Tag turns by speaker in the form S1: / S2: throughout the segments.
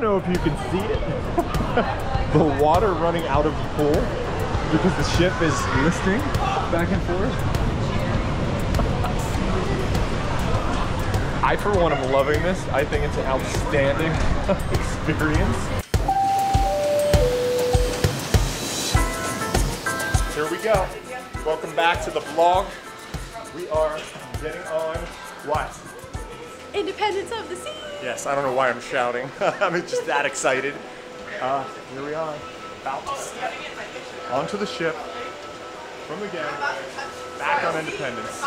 S1: don't know if you can see it. the water running out of the pool because the ship is listing back and forth. I, for one, am loving this. I think it's an outstanding experience. Here we go. Welcome back to the vlog. We are getting on what?
S2: Independence of the Sea.
S1: Yes, I don't know why I'm shouting. I'm just that excited. Uh, here we are, about to step onto the ship from again, back on Independence.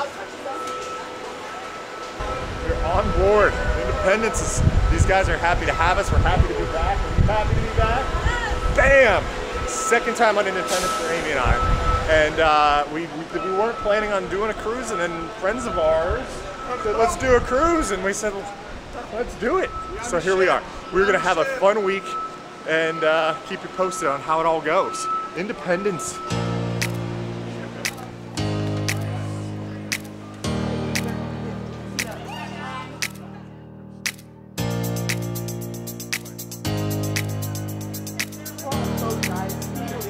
S1: We're on board. Independence is, these guys are happy to have us. We're happy to be back. Are you happy to be back? Bam! Second time on Independence for Amy and I. And uh, we, we, we weren't planning on doing a cruise, and then friends of ours said, let's do a cruise. And we said, let's do it. So here we are. We're gonna have a fun week and uh, keep you posted on how it all goes. Independence.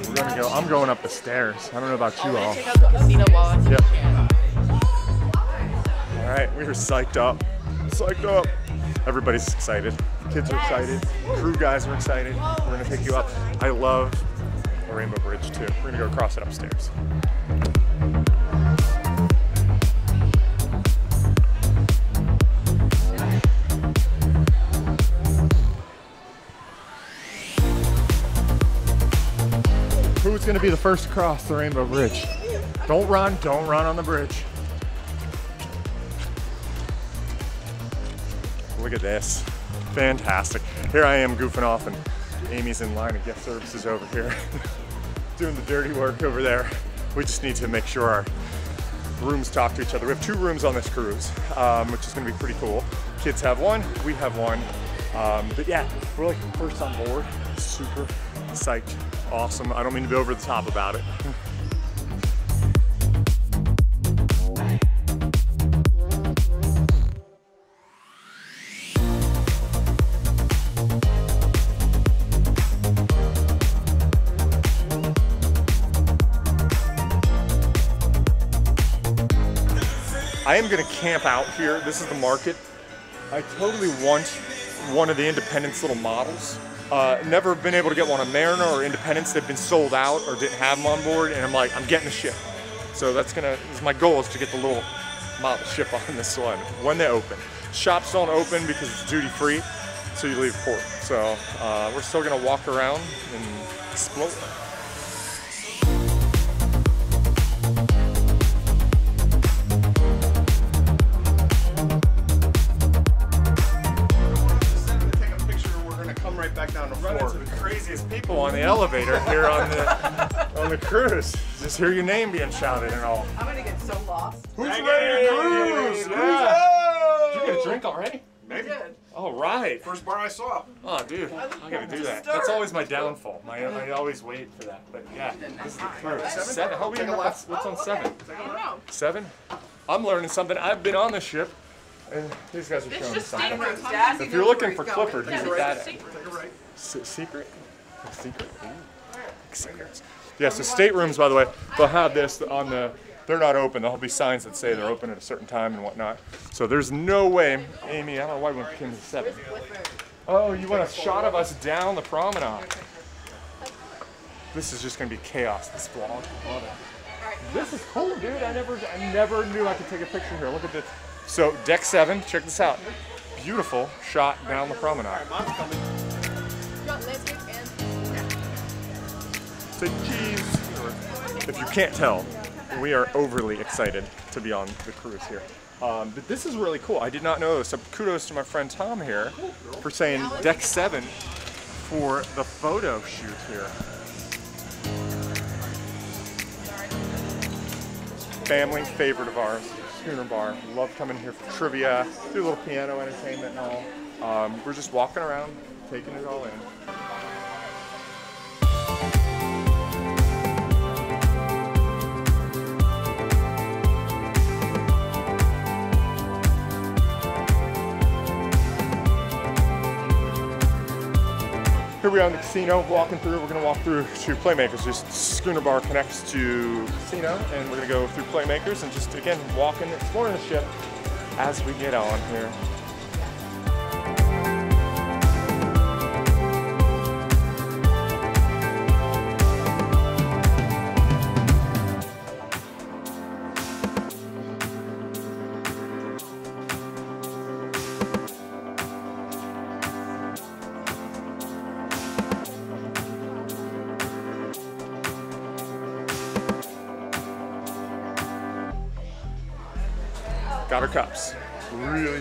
S1: We're gonna go. I'm going up the stairs. I don't know about you all. Yep. All right, we are psyched up. Psyched up. Everybody's excited. Kids are excited. Crew guys are excited. We're gonna pick you up. I love the Rainbow Bridge too. We're gonna go across it upstairs. Who's gonna be the first to cross the Rainbow Bridge? Don't run, don't run on the bridge. Look at this. Fantastic. Here I am goofing off and Amy's in line of guest services over here. Doing the dirty work over there. We just need to make sure our rooms talk to each other. We have two rooms on this cruise, um, which is gonna be pretty cool. Kids have one, we have one. Um, but yeah, we're like first on board. Super psyched, awesome. I don't mean to be over the top about it. I am gonna camp out here. This is the market. I totally want one of the Independence little models. Uh, never been able to get one on Mariner or Independence. They've been sold out or didn't have them on board, and I'm like, I'm getting the ship. So that's gonna, is my goal is to get the little model ship on this one when they open. Shops don't open because it's duty free, so you leave port. So uh, we're still gonna walk around and explore. Elevator here on the on the cruise. Just hear your name being shouted and all.
S2: I'm gonna get so lost.
S1: Who's
S3: Hey,
S1: ready to cruise? Yeah. Did you get a
S3: Go!
S1: drink already?
S3: Maybe.
S2: Good.
S1: All right.
S3: First bar I saw.
S1: Oh, dude, I gotta do that. That's always my downfall. My, I always wait for that. But yeah, this is the cruise. Seven? How are we
S3: Take a
S1: on-
S3: left.
S1: What's on seven?
S2: I don't know.
S1: Seven? I'm learning something. I've been on the ship, and these guys are
S2: It's
S1: showing me
S2: just
S1: something. If you're looking for Clifford, he's
S2: Yeah,
S1: a
S2: it's
S1: bad
S2: just staterooms.
S3: Take a right.
S1: Se- secret? Secret? Secrets. Yeah, so staterooms, by the way, they'll have this on the. They're not open. There'll be signs that say they're open at a certain time and whatnot. So there's no way, Amy. I don't know why we came to seven. Oh, you want a shot of us down the promenade? This is just gonna be chaos. This vlog. This is cool, dude. I never, I never knew I could take a picture here. Look at this. So deck seven. Check this out. Beautiful shot down the promenade. Say cheese. If you can't tell, we are overly excited to be on the cruise here. Um, but this is really cool. I did not know this. So kudos to my friend Tom here for saying deck seven for the photo shoot here. Family favorite of ours, Schooner Bar. Love coming here for trivia, do a little piano entertainment and all. Um, we're just walking around, taking it all in. Here we are in the casino, walking through. We're gonna walk through to Playmakers. Just Schooner Bar connects to casino, and we're gonna go through Playmakers and just again walking, exploring the ship as we get on here.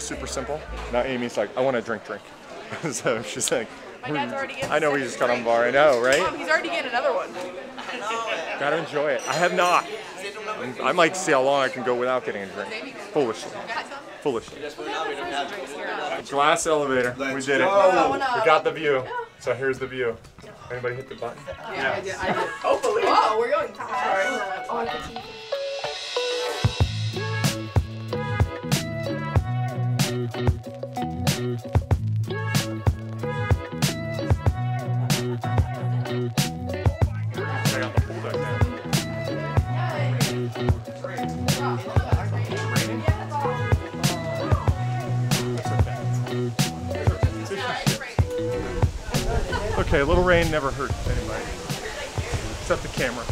S1: Really super simple. Now Amy's like, I want to drink, drink. so she's like,
S2: My dad's already getting hmm,
S1: I know we just got on bar. I know, right?
S2: Mom, he's already getting another one.
S1: Gotta enjoy it. I have not. I might see how long I can go without getting a drink. Foolishly. Foolishly. Glass elevator. we did it. We got the view. So here's the view. Anybody hit the button?
S2: Yeah, I did. I did. Hopefully. Oh, we're going. Sorry. Oh,
S1: Okay, a little rain never hurt anybody. Except the camera.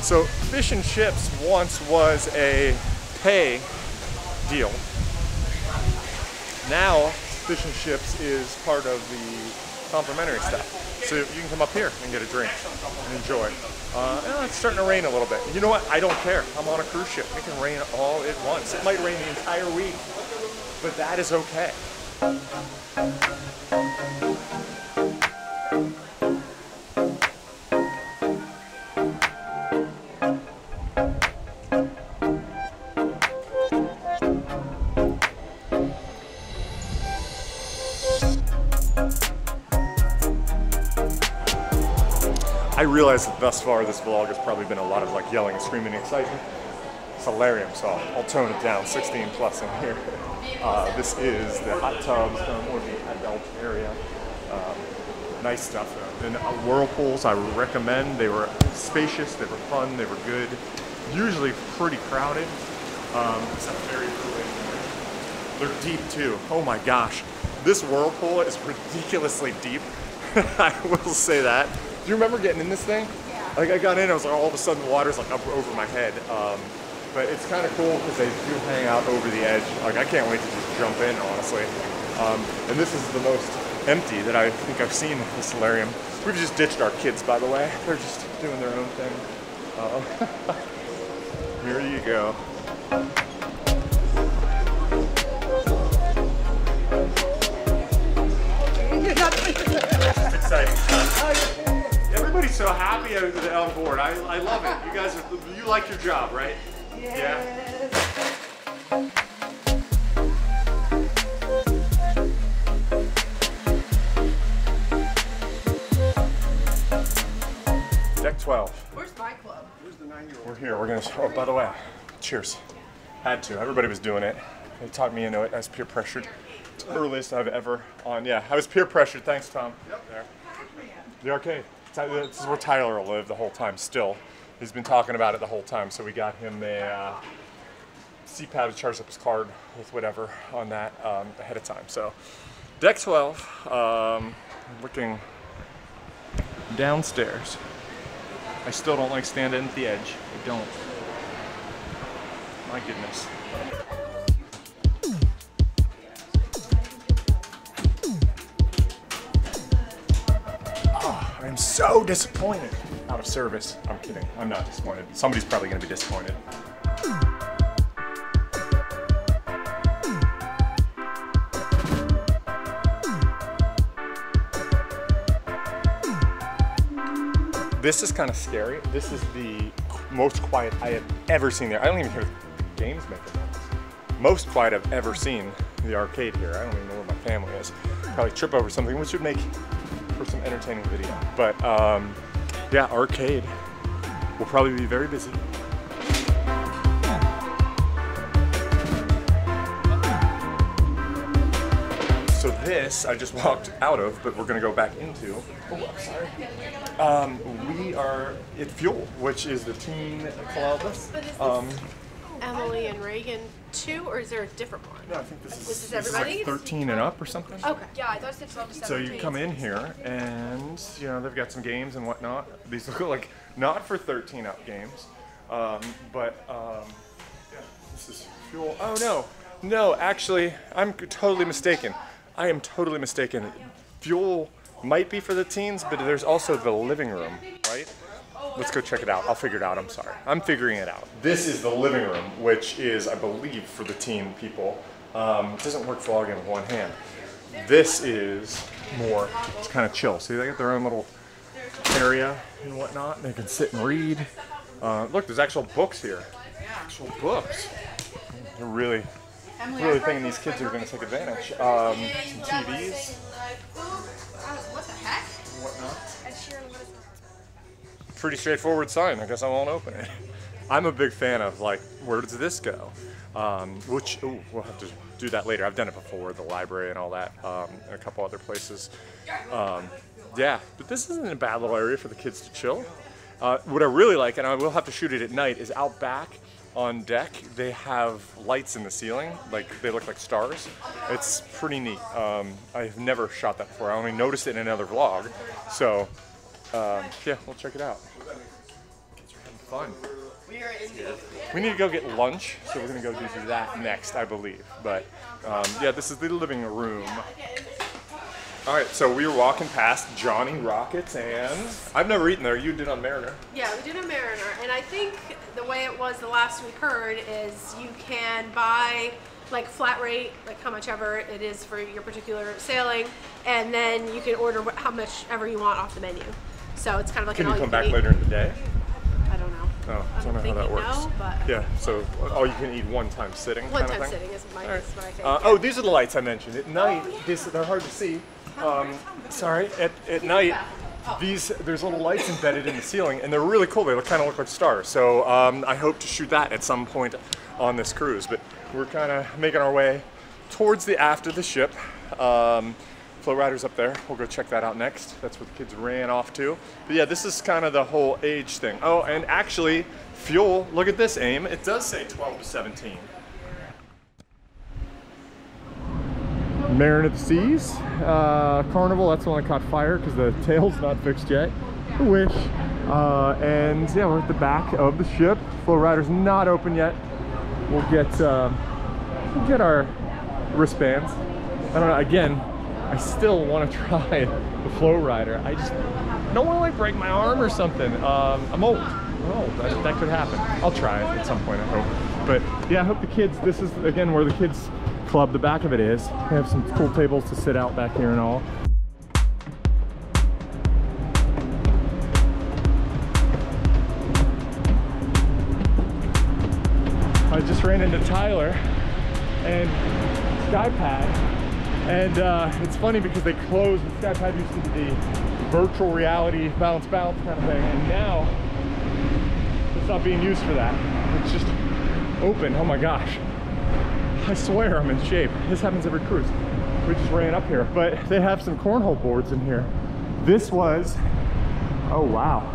S1: So, fish and chips once was a pay deal. Now, fish and chips is part of the complimentary stuff. So you can come up here and get a drink and enjoy. Uh, it's starting to rain a little bit. You know what? I don't care. I'm on a cruise ship. It can rain all at once. It might rain the entire week, but that is okay. I realize that thus far this vlog has probably been a lot of like yelling and screaming and excitement. It's hilarious, so I'll, tone it down. 16 plus in here. Uh, this is the hot tubs um, or the adult area. Um, nice stuff. And uh, whirlpools, I recommend. They were spacious, they were fun, they were good. Usually pretty crowded, um, except very early. They're deep too. Oh my gosh. This whirlpool is ridiculously deep. I will say that. Do you remember getting in this thing? Yeah. Like I got in, I was like, all of a sudden the water's like up over my head. Um, but it's kind of cool because they do hang out over the edge. Like I can't wait to just jump in, honestly. Um, and this is the most empty that I think I've seen this solarium. We've just ditched our kids, by the way. They're just doing their own thing. Uh, here you go. It's exciting. Everybody's so happy on board. I, I love it. You guys, are, you like your job, right? Yeah. Deck 12.
S2: Where's my club? Where's the nine-year-old?
S1: We're here. We're gonna. Oh, by the way, cheers. Had to. Everybody was doing it. They taught me into it. I was peer pressured. It's the earliest I've ever on. Yeah, I was peer pressured. Thanks, Tom. Yep. There. The arcade. Ty- This is where Tyler will live the whole time. Still, he's been talking about it the whole time. So we got him a uh, CPAP to charge up his card with whatever on that um, ahead of time. So, deck 12. Um, looking downstairs. I still don't like standing at the edge. I don't. My goodness. So disappointed. Out of service. I'm kidding. I'm not disappointed. Somebody's probably going to be disappointed. This is kind of scary. This is the most quiet I have ever seen there. I don't even hear games making noise. Most quiet I've ever seen the arcade here. I don't even know where my family is. Probably trip over something, which would make entertaining video. But um, yeah, arcade will probably be very busy. so this I just walked out of, but we're gonna go back into. Oh, I'm sorry. Um, we are at Fuel, which is the teen club. Um,
S2: Emily and Reagan too, or is there a different one?
S1: no, I think this is,
S2: This is
S1: like
S2: everybody?
S1: 13 and up or something.
S2: Okay.
S4: Yeah, I thought it said 12 to
S1: So you come in here, and you know they've got some games and whatnot. These look like not for 13 up games, um, but um, yeah, this is fuel. Oh no, no, actually, I'm totally mistaken. I am totally mistaken. Fuel might be for the teens, but there's also the living room, right? Let's go check it out. I'll figure it out. I'm sorry. I'm figuring it out. This is the living room, which is, I believe, for the teen people. Um, it doesn't work vlogging with one hand. This is more, it's kind of chill. See, they got their own little area and whatnot. And They can sit and read. Uh, look, there's actual books here. Actual books. They're really, really thinking these kids are going to take advantage. Um, some TVs,
S4: What the heck?
S1: whatnot.
S4: Ed Sheeran, what is that?
S1: Pretty straightforward sign. I guess I won't open it. I'm a big fan of like, where does this go? Um, which ooh, we'll have to do that later. I've done it before, the library and all that, um, and a couple other places. Um, yeah, but this isn't a bad little area for the kids to chill. Uh, what I really like, and I will have to shoot it at night, is out back on deck. They have lights in the ceiling, like they look like stars. It's pretty neat. Um, I've never shot that before. I only noticed it in another vlog, so um, yeah, we'll check it out. Kids are having fun. We need to go get lunch, so we're gonna go do that next, I believe. But um, yeah, this is the living room. All right, so we were walking past Johnny Rockets, and I've never eaten there. You did on Mariner.
S2: Yeah, we did on Mariner, and I think the way it was the last we heard is you can buy like flat rate, like how much ever it is for your particular sailing, and then you can order how much ever you want off the menu. So it's kind of like
S1: Can
S2: an
S1: you come back
S2: eat.
S1: later in the day?
S2: I don't know.
S1: Oh, I
S2: I'm
S1: don't know how that works.
S2: no, but
S1: Yeah, so all you can eat one time sitting.
S2: one
S1: kind of
S2: time
S1: thing?
S2: sitting is, my,
S1: right.
S2: is I think.
S1: Uh, oh, these are the lights I mentioned. At night, this, they're hard to see. Um, sorry, at, at night, these there's little lights embedded in the ceiling, and they're really cool. They look kind of look like stars. So um, I hope to shoot that at some point on this cruise. But we're kind of making our way towards the aft of the ship. Um, Flow Rider's up there. We'll go check that out next. That's what the kids ran off to. But yeah, this is kind of the whole age thing. Oh, and actually, fuel. Look at this aim. It does say 12 to 17. Mariner of the Seas, uh, Carnival, that's the one that caught fire because the tail's not fixed yet. Wish. Uh, and yeah, we're at the back of the ship. Flow Rider's not open yet. We'll get, uh, we'll get our wristbands. I don't know, again, I still want to try the Flow Rider. I just don't want to like break my arm or something. Um, I'm old. I'm. That, that could happen. I'll try it at some point, I hope. But yeah, I hope the kids, this is again where the kids club, the back of it is. They have some cool tables to sit out back here and all. I just ran into Tyler and Sky Pad. And uh, it's funny because they closed, the Sky Pad used to be the virtual reality bounce bounce kind of thing. And now it's not being used for that. It's just open, oh my gosh. I swear I'm in shape. This happens every cruise. We just ran up here, but they have some cornhole boards in here. This was, oh wow.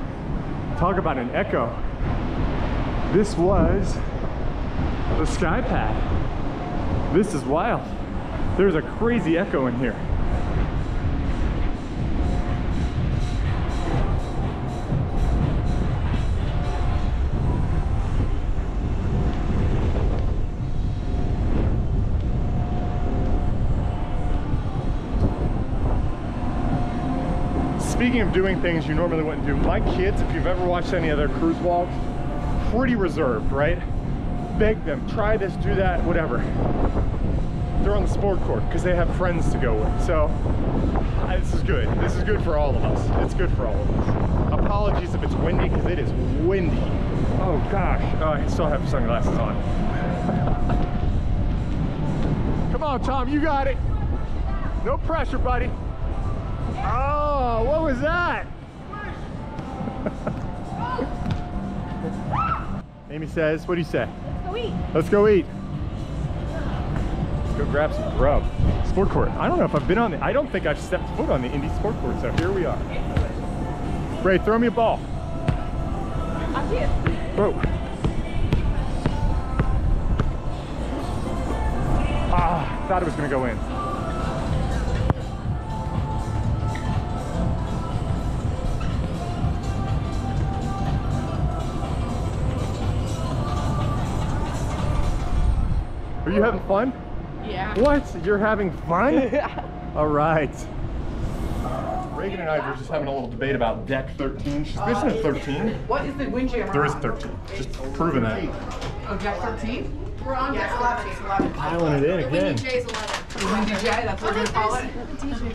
S1: Talk about an echo. This was the Sky Pad. This is wild. There's a crazy echo in here. Speaking of doing things you normally wouldn't do, my kids, if you've ever watched any of their cruise vlogs, pretty reserved, right? Beg them, try this, do that, whatever. They're on the sport court because they have friends to go with. So this is good. This is good for all of us. It's good for all of us. Apologies if it's windy because it is windy. Oh gosh, oh, I still have sunglasses on. Come on, Tom, you got it. No pressure, buddy. Oh, what was that? Amy says, what do you say?
S2: Let's go eat.
S1: Let's go eat. Go grab some grub. Sport court. I don't know if I've been on the, I don't think I've stepped foot on the Indy sport court, so here we are. Ray, throw me a ball. Whoa. Ah, thought it was gonna go in. Are you having fun?
S4: Yeah.
S1: What? You're having fun? All right. Reagan and I were just having a little debate about deck 13. She's missing a uh, 13.
S5: What is the windjammer?
S1: There is
S5: on?
S1: 13. Just proving that.
S5: Oh, Jack 13?
S4: We're on
S5: Yeah,
S4: deck 11.
S5: it's 11.
S1: Piling it in again.
S4: Windy
S1: again.
S4: J's 11.
S5: The Windy J, that's what we're gonna call it.
S1: We're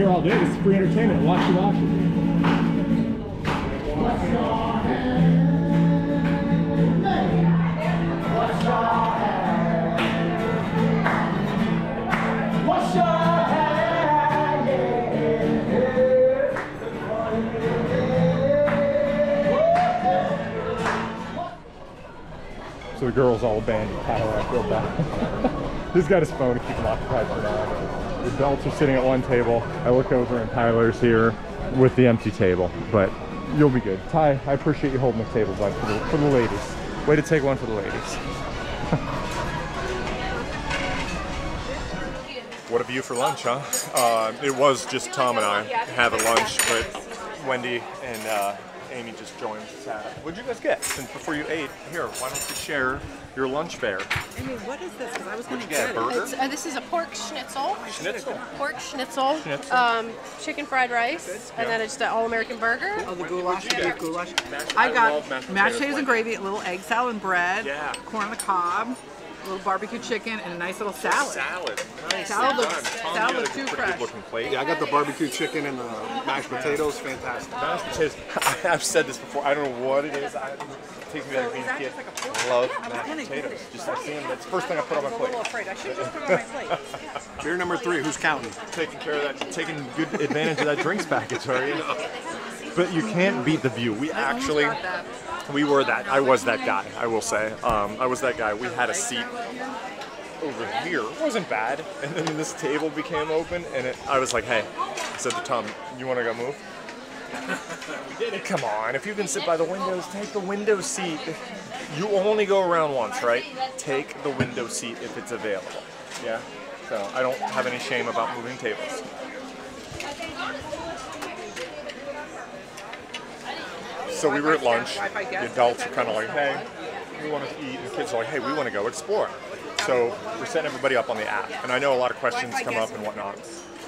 S1: here all day. This is free entertainment. Watch watch it. So the girls all abandoned. I feel bad. He's got his phone to keep him occupied for now. The adults are sitting at one table. I look over and Tyler's here with the empty table. But you'll be good. Ty, I appreciate you holding the table, bud, for the, for the ladies. Way to take one for the ladies. What a view for lunch, huh? Uh, it was just Tom and I having lunch, but Wendy and uh, Amy just joined. us. what'd you guys get? Since before you ate, here, why don't you share your lunch fare?
S5: I mean, what is this? Because I was gonna
S1: Yeah,
S5: get it.
S1: burger,
S2: It's, uh, this is a pork schnitzel.
S1: schnitzel.
S2: Pork schnitzel.
S1: Schnitzel.
S2: Um, chicken fried rice, and then it's the all-American burger.
S5: Oh, the goulash,
S1: you get?
S5: goulash. I
S1: I
S5: got
S1: love mashed
S5: mashed
S1: potatoes
S5: potatoes and gravy, a little egg salad and bread,
S1: Yeah.
S5: corn on the cob, a little barbecue chicken, and a nice little salad.
S1: Salad. Nice.
S5: Salad
S1: well
S5: looks- salad looks too fresh.
S1: looking plate.
S3: Yeah, I got the barbecue chicken and the mashed potatoes. Fantastic.
S1: Mashed potatoes. I've said this before. I don't know what it is. I, it takes me back to being a
S5: that
S1: kid.
S5: just like a
S1: love
S5: Yeah,
S1: mashed potatoes.
S5: it.
S1: Just I see them. That's the first thing I put on my
S5: I was a little
S1: plate.
S5: afraid. I should just put it on my plate.
S3: Beer number three. Who's counting?
S1: Taking care of that, taking good advantage of that drinks package, are you? But you can't beat the view. We actually,
S5: got that.
S1: We were that. I was that guy. I will say. Um, I was that guy. We had a seat over here. It wasn't bad. And then this table became open, and it, I was like, hey, I said to Tom, you want to go move? we did it. Come on. If you can sit by the windows, take the window seat. You only go around once, right? Take the window seat if it's available. Yeah. So I don't have any shame about moving tables. So we were at lunch. The adults are kind of like, hey, we want to eat. And the kids are like, hey, we want to go explore. So we're setting everybody up on the app. And I know a lot of questions come up and whatnot.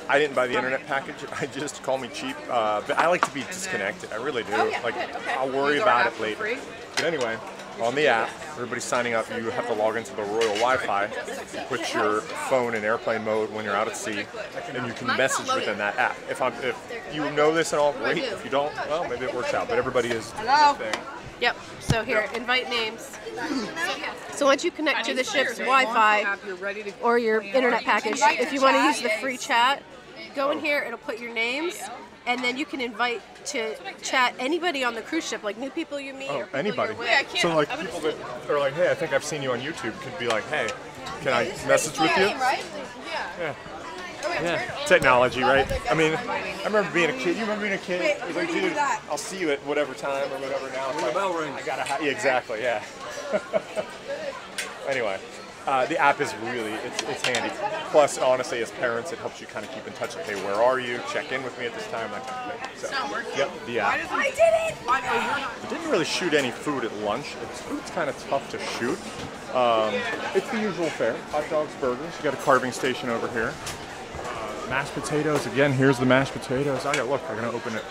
S1: I didn't buy the internet package. I just call me cheap. Uh, but I like to be disconnected. I really do.
S2: Oh,
S1: like. I'll worry about it later. But anyway, on the app, everybody's signing up. You have to log into the Royal Wi-Fi. You put your phone in airplane mode when you're out at sea, and you can message within that app. If I'm, if you know this and all, great. If you don't, well, maybe it works out. But everybody is doing
S5: Hello?
S1: thing.
S2: Yep. So here, invite names. So once you connect to the ship's Wi-Fi
S5: app, you're ready to
S2: or your internet package, if you want to use the free chat, go in here. It'll put your names, and then you can invite to chat anybody on the cruise ship, like new people you meet oh, or
S1: Oh,
S2: people
S1: anybody.
S2: you're with.
S1: So like people that are like, hey, I think I've seen you on YouTube could be like, hey, can I message with you?
S4: right? Yeah.
S1: Yeah. Yeah. Technology, right? I mean, I remember being a kid. You remember being a kid? It was like, dude, I'll see you at whatever time or whatever now. When the bell rings. I gotta. Ha- yeah, exactly. Yeah. anyway, uh, the app is really it's, it's handy. Plus, honestly, as parents, it helps you kind of keep in touch. Okay, where are you? Check in with me at this time. That kind of thing. So,
S5: not working.
S1: Yep, the app.
S5: I did it! Why, oh, you're not.
S1: I didn't really shoot any food at lunch. It's, food's kind of tough to shoot. Um, it's the usual fare: hot dogs, burgers. You got a carving station over here. Uh, mashed potatoes. Again, here's the mashed potatoes. I got look. I'm gonna open it.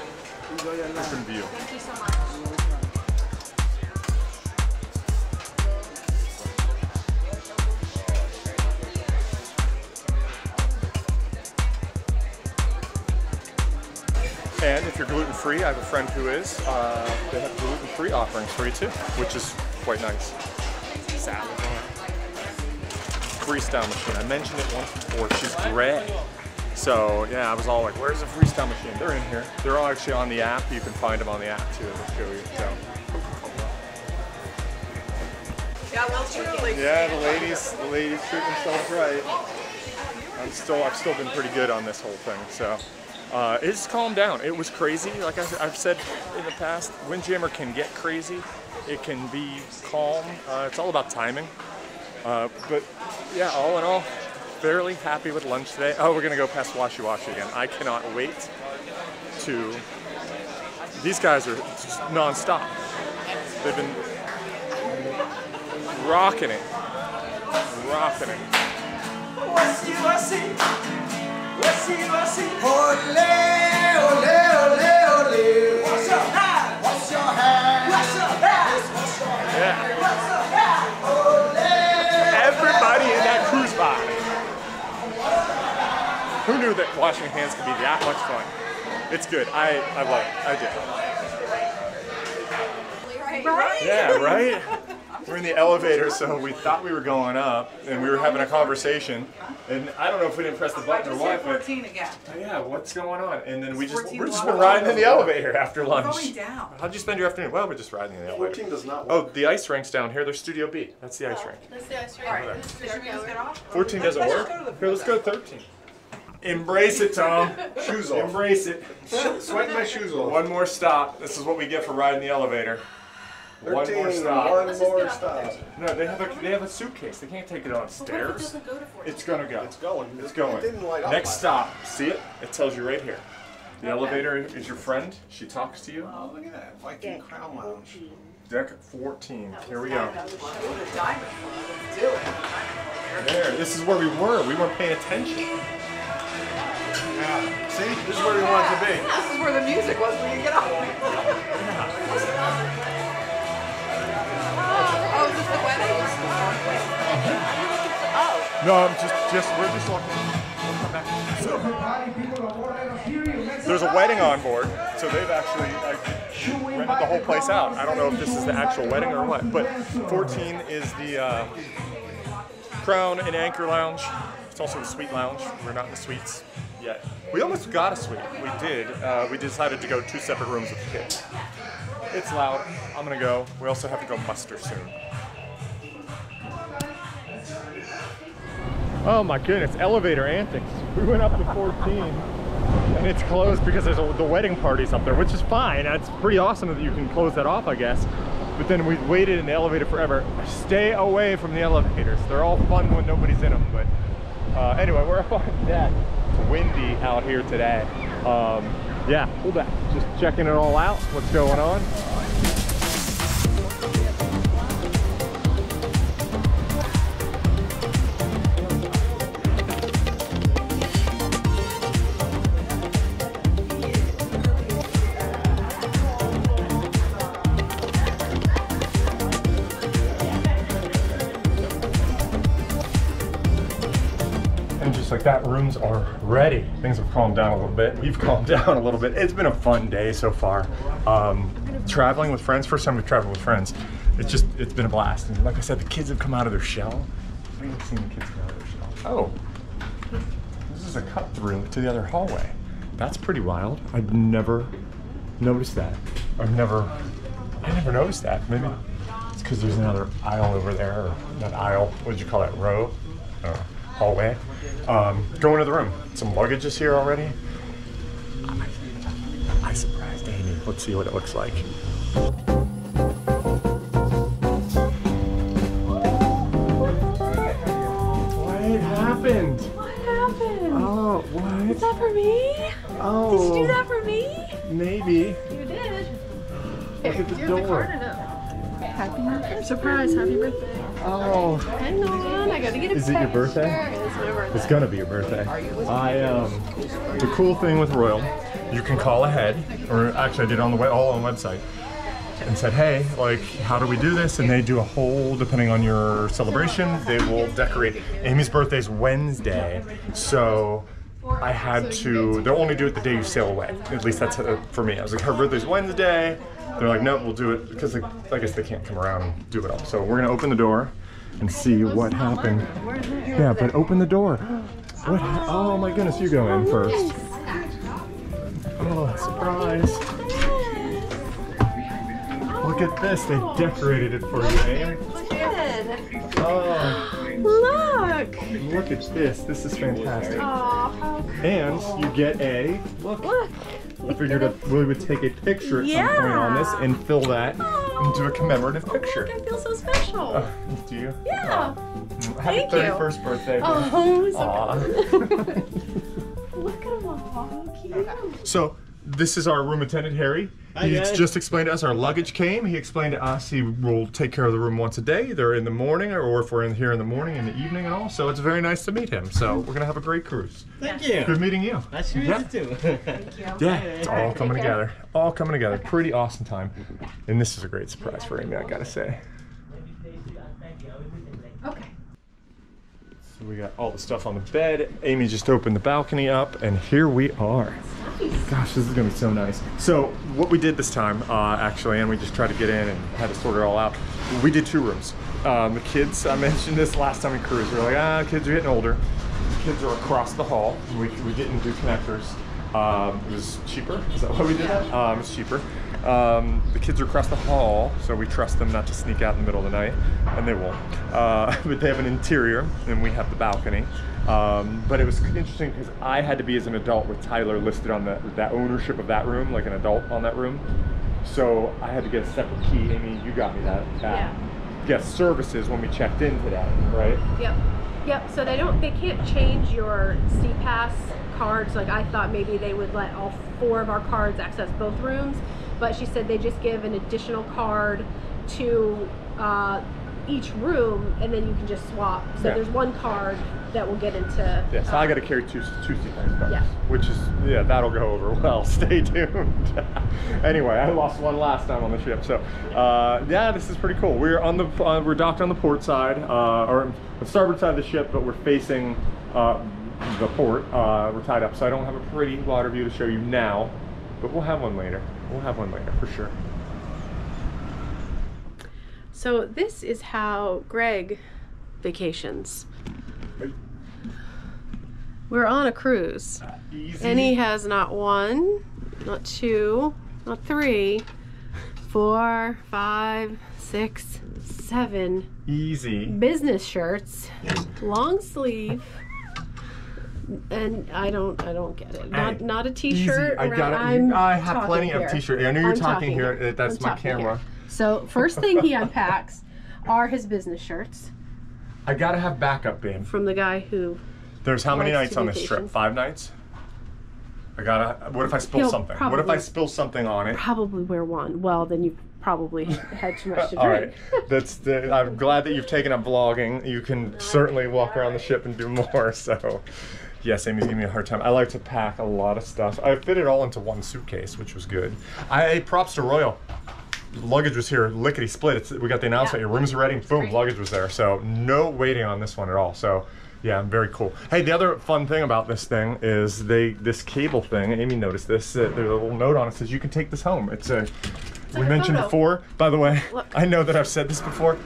S1: Open view. And if you're gluten free, I have a friend who is. Uh, they have gluten free offerings for you too, which is quite nice. Freestyle machine. I mentioned it once before. She's great. So yeah, I was all like, "Where's the freestyle machine?" They're in here. They're all actually on the app. You can find them on the app too. Let's show you. So.
S5: Yeah, well, truly.
S1: Yeah, the ladies, the ladies treat themselves right. I'm still, I've still been pretty good on this whole thing. So uh, it's calmed down. It was crazy, like I, I've said in the past. Windjammer can get crazy. It can be calm. Uh, it's all about timing. Uh, but yeah, all in all, fairly happy with lunch today. Oh, we're gonna go past Washy Washy again. I cannot wait to. These guys are just nonstop. They've been rocking it, rocking it.
S6: Washy, washy, ole, ole, ole. What's your hand? What's your hand? What's your hand? What's your hand?
S1: Yeah,
S6: What's your hand? Ole.
S1: everybody in that cruise body. Who knew that washing hands could be that much fun? It's good. I, I love it. I do.
S2: Right?
S1: Yeah, right? We're in the elevator, so we thought we were going up, and we were having a conversation. And I don't know if we didn't press the button or what, but
S5: 14 again.
S1: yeah, what's going on? And then we just we're just been riding in the elevator after lunch.
S5: Going down.
S1: How'd you spend your afternoon? Well, we're just riding in the elevator.
S3: 14 does not
S1: Oh, the ice rink's down here. There's Studio B. That's the ice oh, rink.
S2: Let's do it straight.
S5: All right,
S2: Let's
S5: should we just get off?
S1: 14 doesn't work.
S5: just go to the
S1: Here, let's go 13. Embrace it, Tom.
S3: Shoes off.
S1: Embrace it.
S3: Sweating my shoes off.
S1: One more stop. This is what we get for riding the elevator. One more stop.
S3: One more stop.
S1: No, they have a they have a suitcase. They can't take it on
S2: What if it
S1: stairs.
S2: doesn't go to
S1: It's gonna go.
S3: It's going.
S1: It's going.
S3: It didn't light up.
S1: Next
S3: last
S1: stop. See it? It tells you right here. The elevator is your friend. She talks to you.
S3: Oh, look at that. Viking Crown Lounge.
S1: Deck 14. Here we go.
S5: Let's do it.
S1: There. This is where we were. We weren't paying attention.
S3: Yeah. See? This is where we want it to be.
S5: This is where the music was when you get off.
S1: No, I'm just just we're just looking. We'll come back. So, there's a wedding on board, so they've actually like, rented the whole place out. I don't know if this is the actual wedding or what, but 14 is the uh, Crown and Anchor Lounge. It's also the Suite Lounge. We're not in the suites yet. We almost got a suite. We did. Uh, we decided to go two separate rooms with the kids. It's loud. I'm gonna go. We also have to go muster soon. Oh my goodness, elevator antics. We went up to 14 and it's closed because there's a, the wedding party's up there, which is fine. It's pretty awesome that you can close that off, I guess. But then we waited in the elevator forever. Stay away from the elevators. They're all fun when nobody's in them. But uh, anyway, we're up on deck. It's windy out here today. Um, yeah, hold that. Just checking it all out. What's going on? That, rooms are ready. Things have calmed down a little bit. We've calmed down a little bit. It's been a fun day so far. Um, traveling with friends, first time we've traveled with friends. It's just, it's been a blast. And like I said, the kids have come out of their shell. I haven't seen the kids come out of their shell. Oh, this is a cut through to the other hallway. That's pretty wild. I've never noticed that. I've never, I never noticed that. Maybe it's because there's another aisle over there, or not aisle, what did you call that, row? Uh, hallway. Um, go into the room. Some luggage is here already. I, I surprised Amy. Let's see what it looks like. What happened?
S2: What happened?
S1: Oh, what?
S2: Is that for me?
S1: Oh,
S2: Did you do that for me?
S1: maybe.
S2: You did.
S1: Look at the door.
S2: Happy birthday. Surprise, happy birthday.
S1: Oh,
S2: Hang on, I gotta get a
S1: Is it your birthday?
S2: It's my birthday.
S1: it's gonna be your birthday. I um, the cool thing with Royal, you can call ahead, or actually I did it on the way all on the website, and said, hey, like, how do we do this? And they do a whole, depending on your celebration, they will decorate. Amy's birthday's Wednesday, so I had to. They'll only do it the day you sail away. At least that's uh, for me. I was like, her birthday's Wednesday. They're like, no, we'll do it because like, I guess they can't come around and do it all. So we're gonna open the door and see what happened. Yeah, but open the door. What? Oh my goodness, you go in first. Oh, surprise! Look at this. They decorated it for you, Aim. Oh.
S2: Look.
S1: Look at this. This is fantastic.
S2: Oh,
S1: And you get a look.
S2: look.
S1: I figured that we would take a picture at some point on this and fill that into a commemorative picture.
S2: I feel so special.
S1: Uh, do you?
S2: yeah.
S1: Happy
S2: thank you.
S1: 31st birthday.
S2: Oh, so look at them all. Cute.
S1: So this is our room attendant, Harry. He
S7: guys.
S1: just explained to us our luggage came. He explained to us he will take care of the room once a day, either in the morning or if we're in here in the morning, in the evening, and all. So it's very nice to meet him. So we're gonna have a great cruise.
S7: Thank you.
S1: Good meeting you.
S7: Nice to meet
S1: Yeah.
S7: you too.
S1: Yeah, it's all coming together. All coming together. Pretty awesome time. And this is a great surprise for Amy, I gotta say. So we got all the stuff on the bed. Amy just opened the balcony up, and here we are. Gosh, this is gonna be so nice. So what we did this time, uh, actually, and we just tried to get in and had to sort it all out. We did two rooms. Um, the kids, I mentioned this last time we cruised. We were like, ah, kids are getting older. The kids are across the hall. We, we didn't do connectors. Um, it was cheaper. Is that why we did that? Um, it's cheaper. Um, the kids are across the hall, so we trust them not to sneak out in the middle of the night, and they won't. Uh, but they have an interior, and we have the balcony. Um, but it was interesting because I had to be as an adult with Tyler listed on the, that ownership of that room, like an adult on that room. So I had to get a separate key. Amy, you got me that. that
S2: Yeah.
S1: Guest services when we checked in today, right?
S2: Yep. Yep. So they don't. They can't change your SeaPass cards. Like I thought maybe they would let all four of our cards access both rooms, but she said they just give an additional card to uh, each room, and then you can just swap. So
S1: Yeah.
S2: there's one card that will get into.
S1: Yeah, so
S2: uh,
S1: I got to carry two two SeaPass cards,
S2: Yeah.
S1: which is yeah, that'll go over well. Stay tuned. anyway, I lost one last time on the ship, so uh, yeah, this is pretty cool. We're on the uh, we're docked on the port side, uh, or the starboard side of the ship, but we're facing uh, the port. Uh, we're tied up, so I don't have a pretty water view to show you now, but we'll have one later. We'll have one later for sure.
S2: So this is how Greg vacations. We're on a cruise.
S1: Easy.
S2: And he has not one, not two, not three, four, five, six, seven
S1: easy.
S2: business shirts, long sleeve. And I don't, I don't get it. Not,
S1: Hey,
S2: not a. T-shirt.
S1: I got it.
S2: I'm
S1: I have plenty
S2: here.
S1: of t-shirt. I know you're
S2: I'm
S1: talking here. Uh, That's
S2: I'm
S1: my
S2: talking here.
S1: camera.
S2: So first thing he unpacks are his business shirts
S1: I gotta have backup, babe.
S2: from the guy who
S1: There's how many nights on this trip? Five nights? I gotta. What if I spill
S2: He'll
S1: something? What if I spill something on it?
S2: probably wear one. Well, then you probably had too much to drink.
S1: right. That's. The, I'm glad that you've taken up vlogging. You can certainly walk around the ship and do more. So, yes, Amy's giving me a hard time. I like to pack a lot of stuff. I fit it all into one suitcase, which was good. I props to Royal. Luggage was here, lickety split. It's, we got the announcement.
S2: Yeah.
S1: Your room's ready. Boom,
S2: great.
S1: luggage was there. So no waiting on this one at all. So yeah, I'm very cool. Hey, the other fun thing about this thing is they this cable thing. Amy noticed this. Uh, there's a little note on it says you can take this home. It's a. we mentioned
S2: photo.
S1: before. By the way,
S2: Look.
S1: I know that I've said this before.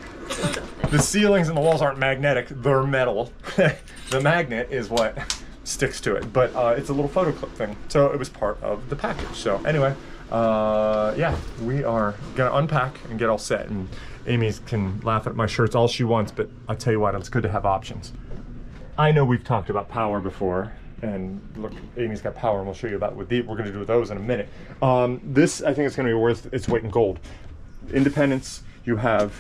S1: The ceilings and the walls aren't magnetic; they're metal. the magnet is what sticks to it. But uh, it's a little photo clip thing, so it was part of the package. So anyway, uh, yeah, we are gonna unpack and get all set. And Amy can laugh at my shirts all she wants, but I'll tell you what, it's good to have options. I know we've talked about power before, and look, Amy's got power, and we'll show you about what the, we're to do with those in a minute. Um, this, I think, is to be worth its weight in gold. Independence, you have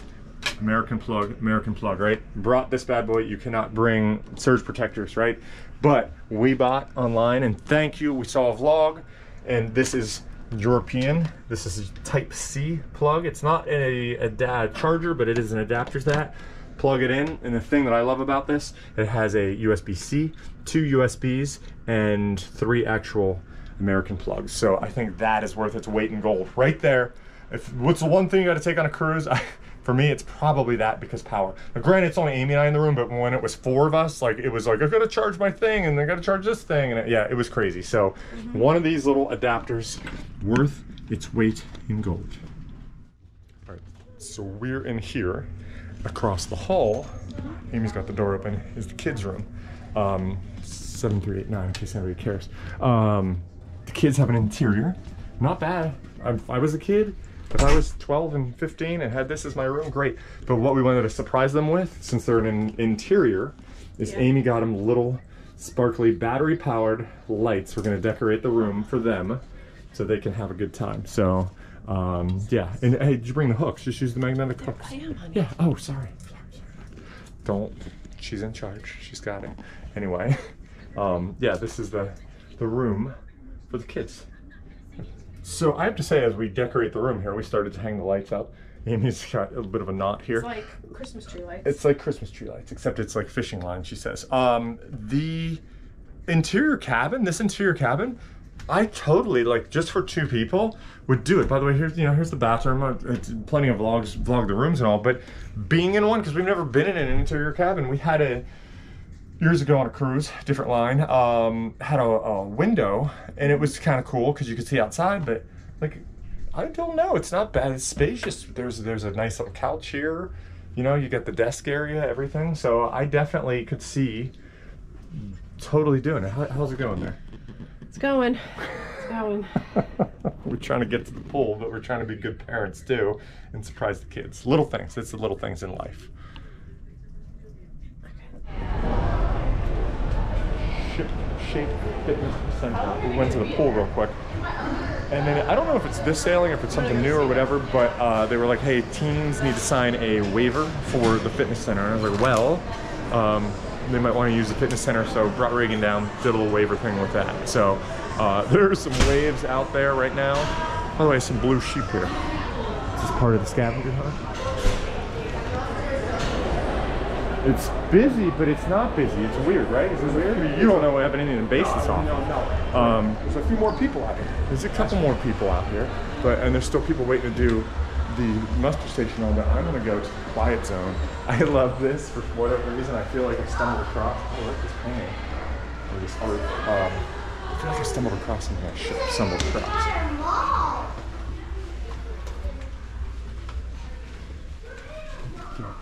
S1: American plug, American plug, right? Brought this bad boy. You cannot bring surge protectors, right? But we bought online, and thank you. We saw a vlog, and this is European. This is a Type C plug. It's not a, a da- charger, but it is an adapter to that. Plug it in, and the thing that I love about this, it has a USB-C, two USBs, and three actual American plugs. So I think that is worth its weight in gold, right there. If what's the one thing you got to take on a cruise? I, For me, it's probably that because power. Now, granted, it's only Amy and I in the room, but when it was four of us, like it was like I gotta charge my thing and I gotta charge this thing, and it, yeah, it was crazy. So, one of these little adapters worth its weight in gold. All right, so we're in here. Across the hall, Amy's got the door open. Is the kids' room. Um, seven three eight nine. In case anybody cares. Um, the kids have an interior. Not bad. I, I was a kid, if I was 12 and 15 and had this as my room, great. But what we wanted to surprise them with, since they're in an interior, is
S2: Yeah.
S1: Amy got them little sparkly battery powered lights. We're going to decorate the room for them so they can have a good time. So, um, yeah. And hey, did you bring the hooks? Just use the magnetic hooks.
S2: I am, honey.
S1: Yeah. Oh, sorry. Sorry, sorry. Don't. She's in charge. She's got it. Anyway, um, yeah, this is the the room for the kids. So I have to say, as we decorate the room here, we started to hang the lights up. Amy's got a little bit of a knot here.
S2: It's like Christmas tree lights.
S1: It's like Christmas tree lights, except it's like fishing line, she says. Um, the interior cabin, this interior cabin, I totally like just for two people would do it. By the way, here's you know here's the bathroom. Uh, It's plenty of vlogs, vlog the rooms and all. But being in one because we've never been in an interior cabin, we had a years ago on a cruise, different line, um, had a, a window and it was kind of cool because you could see outside. But like, I don't know, it's not bad. It's spacious. There's there's a nice little couch here. You know, you got the desk area, everything. So I definitely could see totally doing it. How, how's it going there?
S2: It's going. It's going.
S1: we're trying to get to the pool, but we're trying to be good parents too and surprise the kids. Little things. It's the little things in life. Ship, shape. We went to the pool real quick. And then I don't know if it's this sailing, or if it's something new or whatever, but uh, they were like, hey, teens need to sign a waiver for the fitness center. And I was like, well, um, they might want to use the fitness center, so brought Reagan down, did a little waiver thing with that. So uh, are some waves out there right now. By the way, some blue sheep here. this is part of the scavenger hunt? It's busy, but it's not busy. It's weird, right? Is it weird? You don't know what happened anything to base this off.
S3: No, no.
S1: Um,
S3: There's a few more people out here.
S1: there's a couple more people out here, but and there's still people waiting to do the muster station on that. I'm gonna go to the quiet zone. I love this for whatever reason. I feel like I stumbled across. Oh, look at this painting or this art. Um, I feel like I stumbled across something I should have stumbled across. Yeah.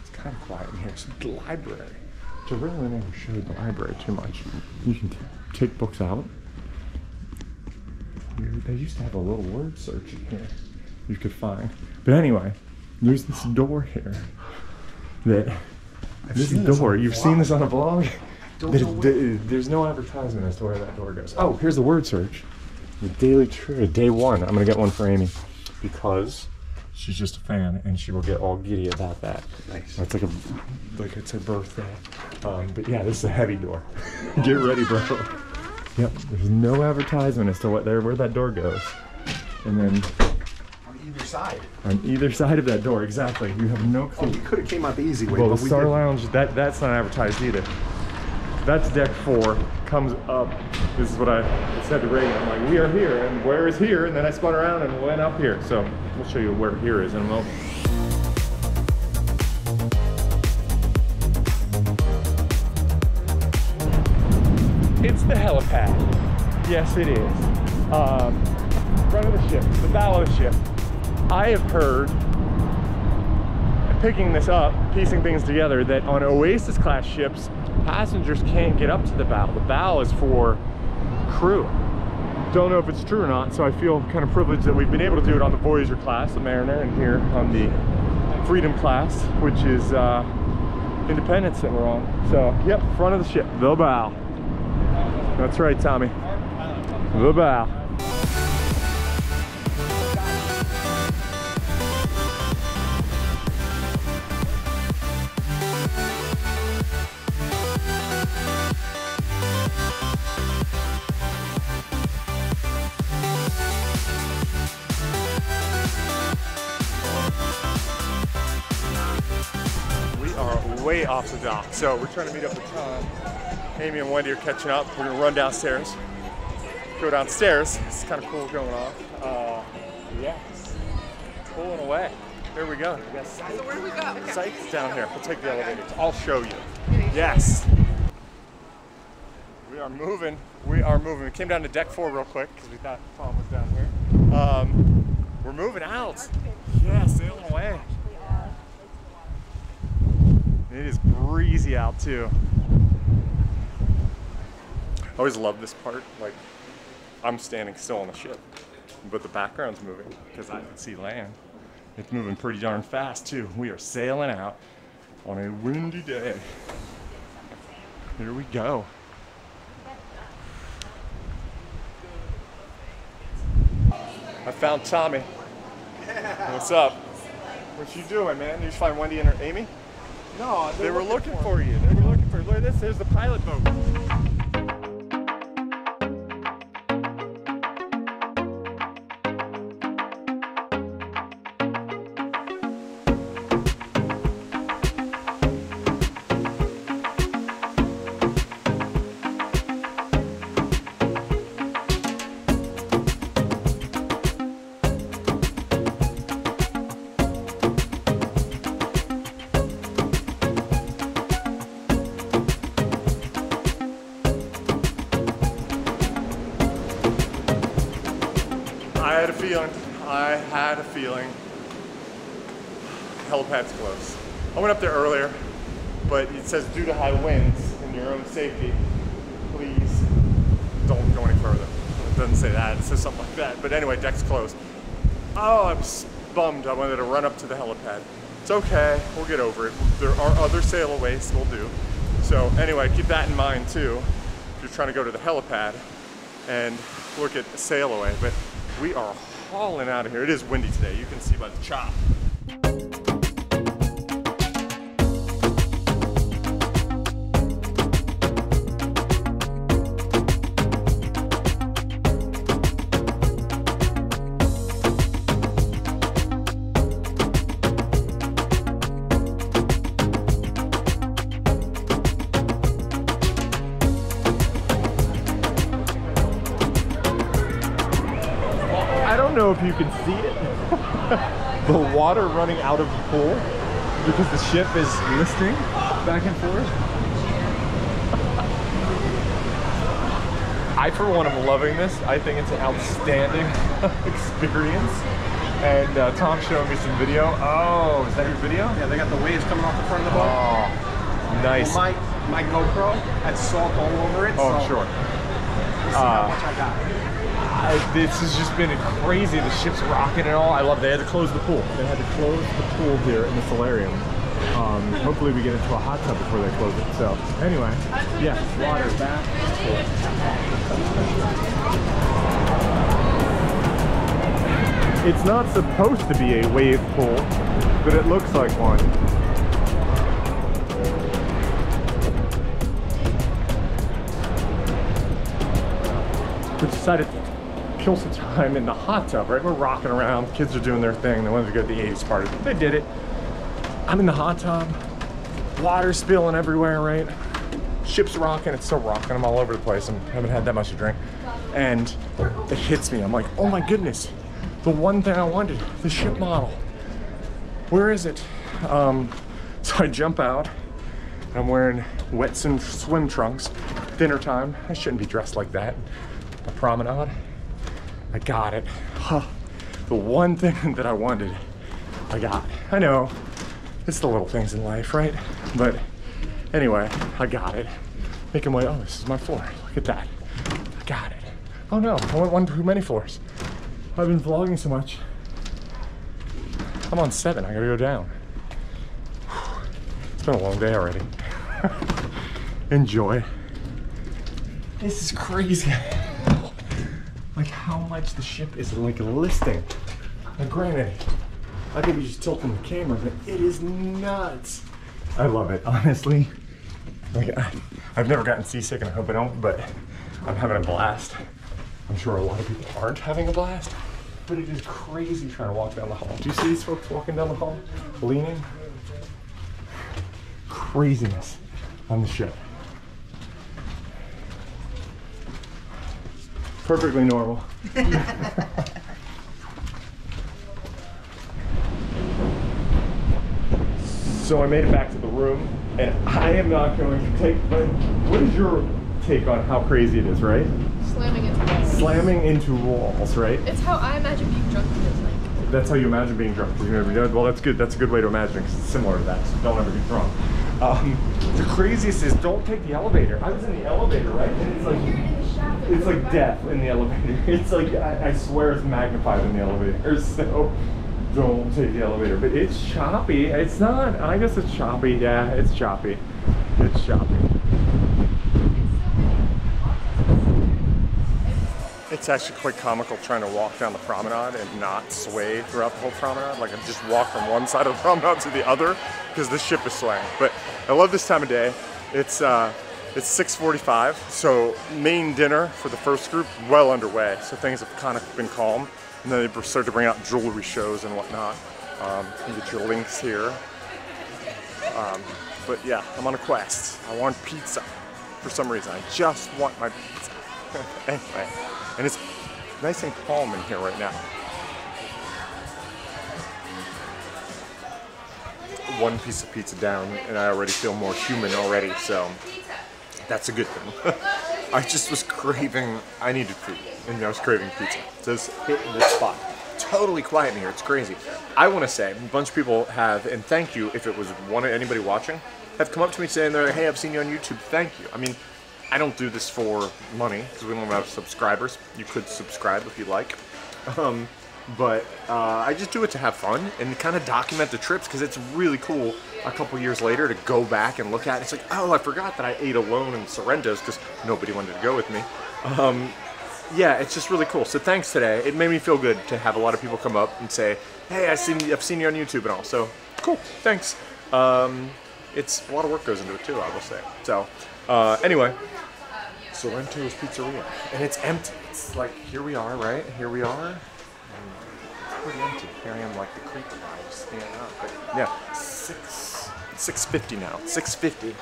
S1: It's kind of quiet in here. It's the library. So really, never showed the library too much. You can take books out. They used to have a little word search in here you could find. But anyway, there's this door here that this
S3: seen this
S1: door.
S3: a
S1: You've
S3: vlog.
S1: seen this on a vlog. There's, there's no advertisement as to where that door goes. Oh, here's the word search. The Daily True, uh, day one. I'm gonna get one for Amy because she's just a fan and she will get all giddy about that.
S3: Nice.
S1: It's like a like it's her birthday. Um, but yeah, this is a heavy door. get ready, bro. Yep. There's no advertisement as to what there where that door goes. And then
S3: On either side.
S1: on either side of that door, exactly. You have no clue.
S3: Oh,
S1: clue.
S3: we could have came out the easy way,
S1: Well, the
S3: but we
S1: Star
S3: didn't.
S1: Lounge, that that's not advertised either. That's deck four. Comes up. This is what I said to Reagan. I'm like, we are here, and where is here? And then I spun around and went up here. So we'll show you where here is in a moment. It's the helipad. Yes, it is. Um, front of the ship, the bow of the ship. I have heard picking this up, piecing things together, that on Oasis class ships, passengers can't get up to the bow. The bow is for crew. Don't know if it's true or not, so I feel kind of privileged that we've been able to do it on the Voyager class, the Mariner, and here on the Freedom class, which is uh, Independence that we're on. So, yep, front of the ship, the bow. That's right, Tommy. The bow. Off the dock, so we're trying to meet up with Tom. Amy and Wendy are catching up. We're gonna run downstairs. Go downstairs. It's kind of cool going off. Uh, yeah, pulling away. Here we go. We got
S5: So where do we go?
S1: Site's down here. We'll take the elevator. I'll show you. Yes. We are moving. We are moving. We came down to deck four real quick because we thought Tom was down here. Um, we're moving out. Yeah, sailing away. It is breezy out too. I always love this part. Like, I'm standing still on the ship, but the background's moving because I can see land. It's moving pretty darn fast too. We are sailing out on a windy day. Here we go. I found Tommy. What's up? What you doing, man? Did you find Wendy and her Amy?
S3: No,
S1: They were looking for you. They were looking for you. Look at this. There's the pilot boat. Helipad's close. I went up there earlier, but it says due to high winds and your own safety, please don't go any further. It doesn't say that. It says something like that. But anyway, deck's closed. Oh, I'm bummed. I wanted to run up to the helipad. It's okay. We'll get over it. There are other sailaways we'll do. So anyway, keep that in mind too. If you're trying to go to the helipad and look at sail away. But we are hauling out of here. It is windy today. You can see by the chop. Can see it. the water running out of the pool because the ship is listing back and forth. I, for one, am loving this. I think it's an outstanding experience. And uh, Tom's showing me some video. Oh, is that your video?
S3: Yeah, they got the waves coming off the front of the boat.
S1: Oh, nice.
S3: My my GoPro had salt all over it.
S1: Oh,
S3: so
S1: sure.
S3: How much I
S1: this has just been crazy. The ship's rocking and all. I love. They had to close the pool. They had to close the pool here in the solarium. Um, hopefully, we get into a hot tub before they close it. So, anyway, yeah, water's back. It's not supposed to be a wave pool, but it looks like one. we decided kill some time in the hot tub, right? We're rocking around, kids are doing their thing, they wanted to go to the 80s party. They did it. I'm in the hot tub, water spilling everywhere, right? Ship's rocking, it's still rocking, I'm all over the place. I haven't had that much to drink. And it hits me, I'm like, oh my goodness, the one thing I wanted, the ship model. Where is it? Um, so I jump out, I'm wearing wet swim, swim trunks, dinner time. I shouldn't be dressed like that. A promenade. I got it. Huh. The one thing that I wanted, I got. I know, it's the little things in life, right? But anyway, I got it. Making my, oh, this is my floor. Look at that. I got it. Oh no, I went one too many floors. I've been vlogging so much. I'm on seven, I gotta go down. It's been a long day already. Enjoy. This is crazy. Like how much the ship is like listing. Now granted, I could be just tilting the camera, but it is nuts. I love it, honestly. Like I, I've never gotten seasick and I hope I don't, but I'm having a blast. I'm sure a lot of people aren't having a blast, but it is crazy trying to walk down the hall. Do you see these folks walking down the hall, leaning? Craziness on the ship. Perfectly normal. So I made it back to the room, and I am not going to take. But what is your take on how crazy it is, right?
S4: Slamming into walls.
S1: Slamming into walls, right?
S4: It's how I imagine being drunk feels like.
S1: That's how you imagine being drunk. 'cause you've never done it. Well, that's good. That's a good way to imagine it 'cause it's similar to that. So don't ever get drunk. Um, the craziest is don't take the elevator. I was in the elevator, right? And it's like it's like death in the elevator. It's like I, I swear it's magnified in the elevator. So don't take the elevator. But it's choppy. It's not. I guess it's choppy. Yeah, it's choppy. It's choppy. It's actually quite comical trying to walk down the promenade and not sway throughout the whole promenade. Like I just walk from one side of the promenade to the other because the ship is swaying. But I love this time of day. It's uh, it's 6:45, so main dinner for the first group well underway. So things have kind of been calm, and then they start to bring out jewelry shows and whatnot. Um, you get your links here. Um, but yeah, I'm on a quest. I want pizza for some reason. I just want my pizza. anyway, and it's nice and calm in here right now. One piece of pizza down, and I already feel more human already, so that's a good thing. I just was craving, I needed food, and I was craving pizza. Just hit this spot. Totally quiet in here, it's crazy. I want to say, a bunch of people have, and thank you if it was one anybody watching, have come up to me saying, they're like, hey, I've seen you on YouTube, thank you. I mean, I don't do this for money, because we don't have subscribers. You could subscribe if you like. Um, but uh, I just do it to have fun and kind of document the trips because it's really cool a couple years later to go back and look at it. It's like, oh, I forgot that I ate alone in Sorrento's because nobody wanted to go with me. Um, yeah, it's just really cool. So thanks today. It made me feel good to have a lot of people come up and say, hey, I seen, I've seen you on YouTube and all. So cool, thanks. Um, it's a lot of work goes into it too, I will say. So uh, anyway, Sorrento's Pizzeria, and it's empty. It's like here we are, right? Here we are. Pretty empty. Here I am, like the creeper guy, standing up. But yeah, six six fifty now. Six fifty,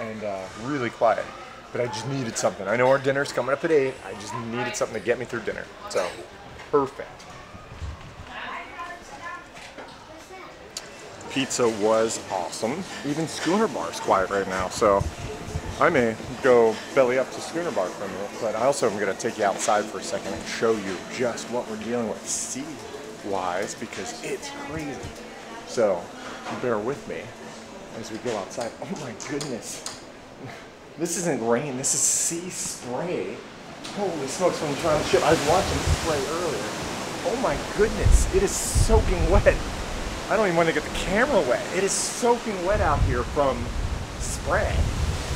S1: and uh, really quiet. But I just needed something. I know our dinner's coming up at eight. I just needed something to get me through dinner. So perfect. Pizza was awesome. Even Schooner Bar's quiet right now, so I may go belly up to Schooner Bar for a minute, but I also am going to take you outside for a second and show you just what we're dealing with sea-wise because it's crazy. So bear with me as we go outside. Oh my goodness. This isn't rain, this is sea spray. Holy smokes, when you're on the ship, I was watching spray earlier. Oh my goodness, it is soaking wet. I don't even want to get the camera wet. It is soaking wet out here from spray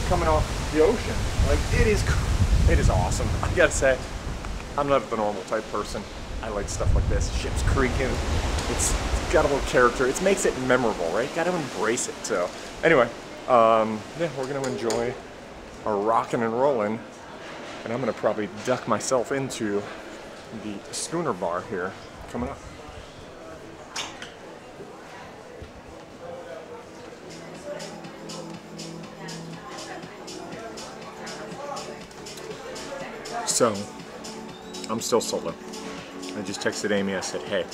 S1: coming off the ocean. Like it is, it is awesome. I gotta say, I'm not the normal type person. I like stuff like this. Ship's creaking. It's got a little character. It makes it memorable, right? Got to embrace it. So, anyway, um, yeah, we're gonna enjoy our rocking and rolling, and I'm gonna probably duck myself into the schooner bar here coming up. So, I'm still solo. I just texted Amy. I said, hey,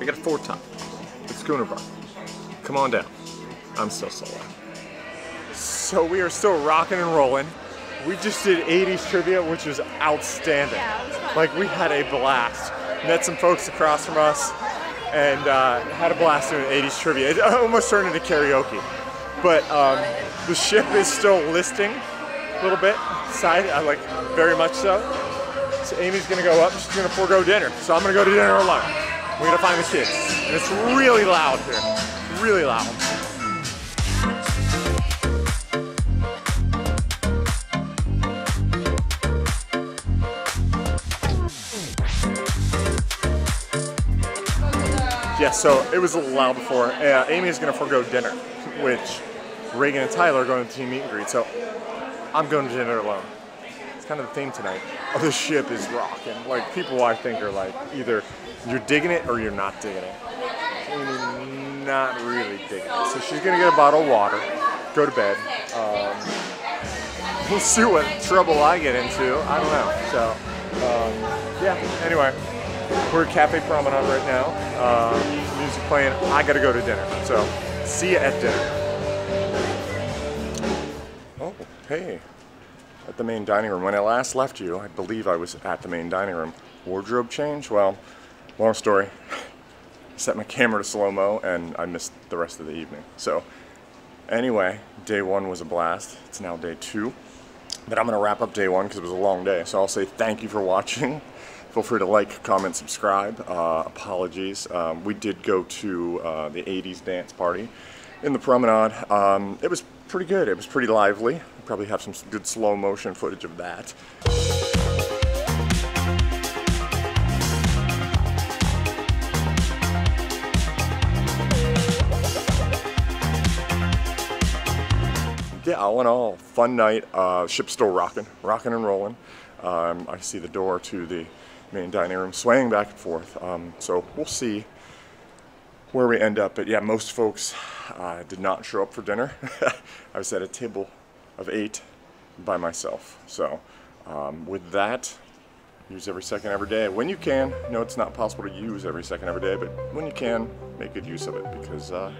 S1: I got a four top. It's Schooner Bar. Come on down. I'm still solo. So we are still rocking and rolling. We just did 80s trivia, which was outstanding.
S2: Yeah, was.
S1: Like we had a blast. Met some folks across from us and uh, had a blast doing 80s trivia. It almost turned into karaoke. But um, the ship is still listing a little bit, side, I like very much so. So Amy's gonna go up, she's gonna forego dinner. So I'm gonna go to dinner alone. We're gonna find the kids. And it's really loud here, really loud. Yeah, so it was a little loud before. Uh, Amy is gonna forego dinner, which Reagan and Tyler are going to team meet and greet. So I'm going to dinner alone. It's kind of the theme tonight. Oh, the ship is rocking. Like people I think are like either you're digging it or you're not digging it. Not really digging it. So she's gonna get a bottle of water, go to bed. Um, we'll see what trouble I get into. I don't know. So um, yeah. Anyway, we're at Cafe Promenade right now. Uh, music playing. I gotta go to dinner. So See you at dinner. Oh, hey. At the main dining room. When I last left you, I believe I was at the main dining room. Wardrobe change? Well, long story. Set my camera to slow-mo and I missed the rest of the evening. So, anyway, day one was a blast. It's now day two. But I'm to wrap up day one because it was a long day. So I'll say thank you for watching. Feel free to like, comment, subscribe. Uh, apologies. Um, we did go to uh, the 80s dance party in the promenade. Um, it was pretty good. It was pretty lively. Probably have some good slow motion footage of that. yeah, all in all, fun night. Uh, ship's still rocking, rocking and rolling. Um, I see the door to the main dining room swaying back and forth. Um, so we'll see where we end up. But yeah, most folks uh, did not show up for dinner. I was at a table of eight by myself. So um, with that, use every second every day when you can. No, it's not possible to use every second every day, but when you can, make good use of it because uh,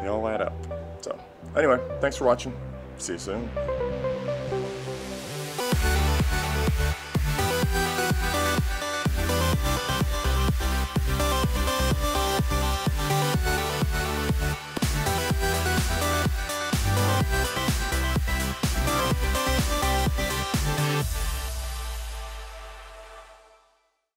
S1: they all add up. So anyway, thanks for watching. See you soon.